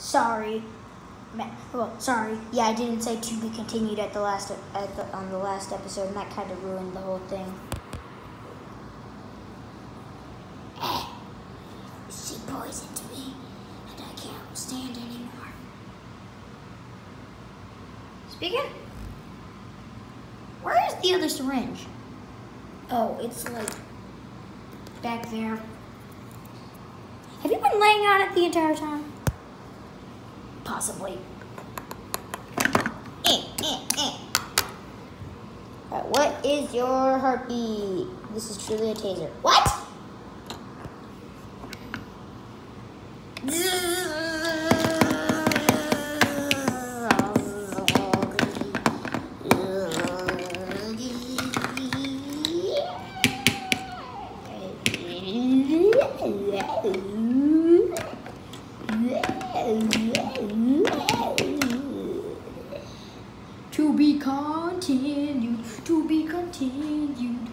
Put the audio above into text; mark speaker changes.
Speaker 1: Sorry. Well, sorry. Yeah, I didn't say to be continued at the last at the, on the last episode, and that kind of ruined the whole thing. She poisoned me, and I can't stand anymore. Speaking. Where is the other syringe? Oh, it's like back there. Have you been laying on it the entire time? Possibly. Eh, eh, eh. Alright, what is your heartbeat? This is truly a taser. What? Be continued, to be continued.